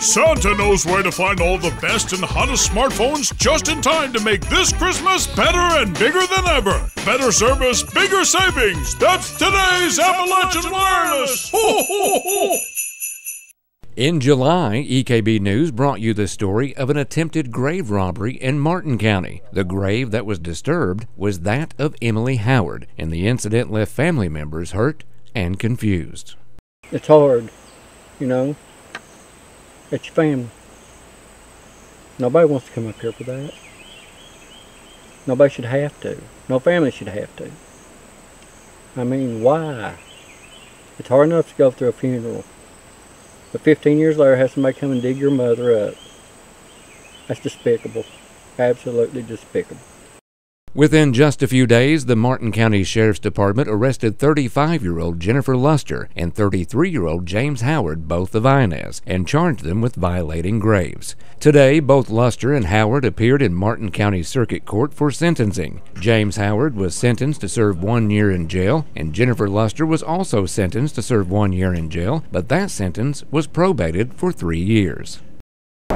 Santa knows where to find all the best and hottest smartphones just in time to make this Christmas better and bigger than ever. Better service, bigger savings. That's today's Appalachian Wireless. Ho, ho, ho. In July, EKB News brought you the story of an attempted grave robbery in Martin County. The grave that was disturbed was that of Emily Howard, and the incident left family members hurt and confused. It's hard, you know. It's your family. Nobody wants to come up here for that. Nobody should have to. No family should have to. I mean, why? It's hard enough to go through a funeral. But 15 years later, have somebody come and dig your mother up. That's despicable. Absolutely despicable. Within just a few days, the Martin County Sheriff's Department arrested 35 year old Jennifer Luster and 33 year old James Howard, both of Inez, and charged them with violating graves. Today, both Luster and Howard appeared in Martin County Circuit Court for sentencing. James Howard was sentenced to serve one year in jail, and Jennifer Luster was also sentenced to serve one year in jail, but that sentence was probated for three years.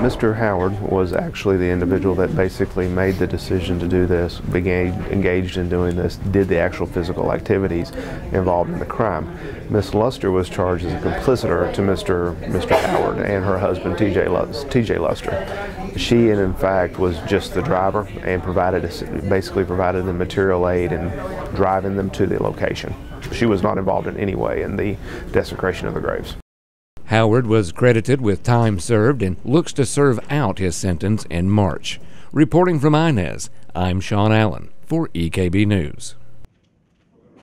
Mr. Howard was actually the individual that basically made the decision to do this, began engaged in doing this, did the actual physical activities involved in the crime. Miss Luster was charged as a complicitor to Mr. Mr. Howard and her husband TJ TJ Luster. She, in fact, was just the driver and provided basically provided the material aid in driving them to the location. She was not involved in any way in the desecration of the graves. Howard was credited with time served and looks to serve out his sentence in March. Reporting from Inez, I'm Shawn Allen for EKB News.